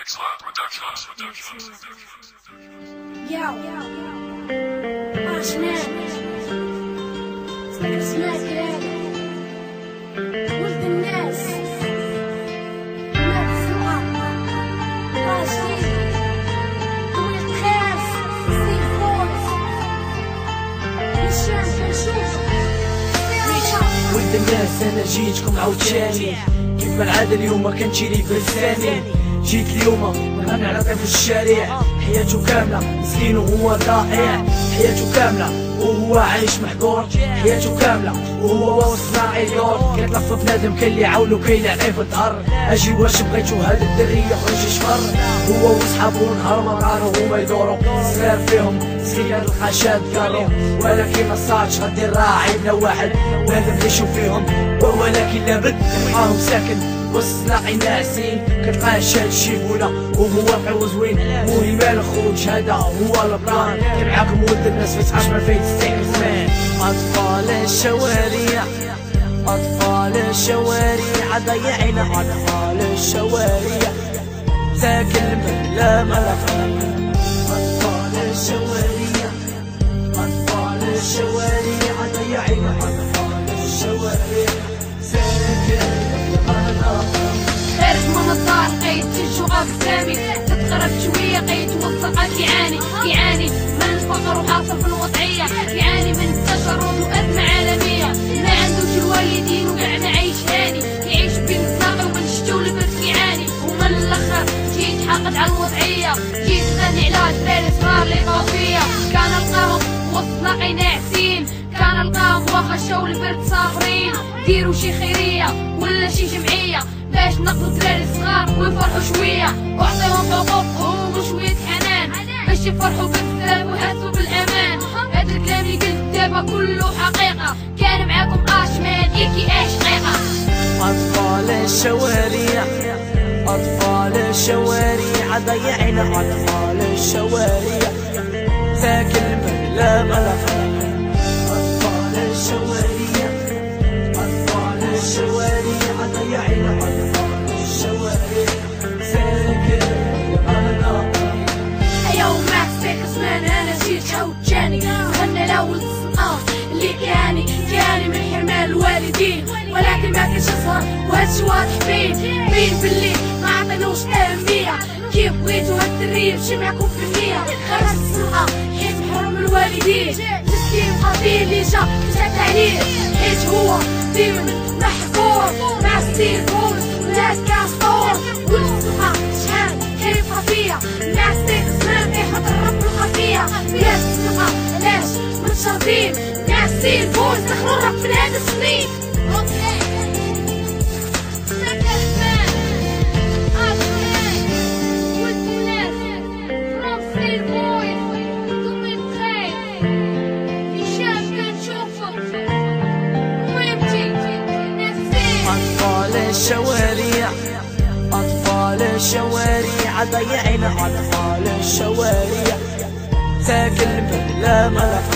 Yo, ولد الناس أنا جيتكم عاوتاني كيف العاده اليوم ما لي في لساني جيت اليوم غنى على طيف الشارع. حياته كاملة مسكين وهو ضائع. حياته كاملة وهو عايش محظور حياته كاملة وهو دور كيطلق في بنادم كاين اللي يعاونو كاين اللي في الدهر أجي واش بغيتو هاد الدري يخرج يشفر هو وصحابو نهار ما طارو هما يدورو صغار فيهم مسكين هاد الخشاد قالو ولكن ما صارش غادي راعي بلا واحد. بنادم يشوف فيهم ولكن لابد تلقاهم ساكن. والصناعي شاد شيبولا وهو واقع وزوين مهم الخروج هذا هو البلان. كي معاكم ولد الناس في 19 2009 أطفال الشوارع. أطفال الشوارع. ضيعنا. أطفال الشوارع. ساكن بلا ملك أطفال الشوارع. الشقق قدامي تتقرب شوية قيد وثقة يعاني. يعاني من الفقر وحاصل في الوضعية يعاني من التشرد وأزمة عالمية. ما عندوش الوالدين وقاع ما عايش هاني. يعيش بين الساقي وبين والبرد يعاني. ومن الآخر جيت حاقد على الوضعية. جيت غني على دراري صغار اللي طافية كان القاهم والصناعي ناعسين كان القاهم واخا الشو البرد صابرين ديروا شي خيرية ولا شي جمعية. باش نقضوا الدراري الصغار واعطيهم حقوقهم وشوية حنان. باش يفرحوا بالسلام ويحسوا بالأمان. هذا الكلام اللي قلت دابا كله حقيقة. كان معاكم آشمان إيكي اش حقيقة أطفال الشوارع أطفال الشوارع ضيعنا أطفال الشوارع. ساكن بلا ملك أطفال غنى الأول. الصناف اللي كاني كاني من حرمان الوالدين. ولكن ما كانش يظهر وهادشي واضح بين بين باللي ما عطينوش اهمية كيف بغيتو هاد الدري يمشي معاكم في المية خرج الصنعة حيت محروم من الوالدين. مسكين قضية اللي جا كتعب عليه حيت هو ديما محبوب مع فوز ولاد كاسطور متشردين ناس ستيل فوز دخلوا الرب من هاد السنين الشوارع. أطفال الشوارع. ضيعنا أطفال الشوارع. ساكن بلا ملك أطفال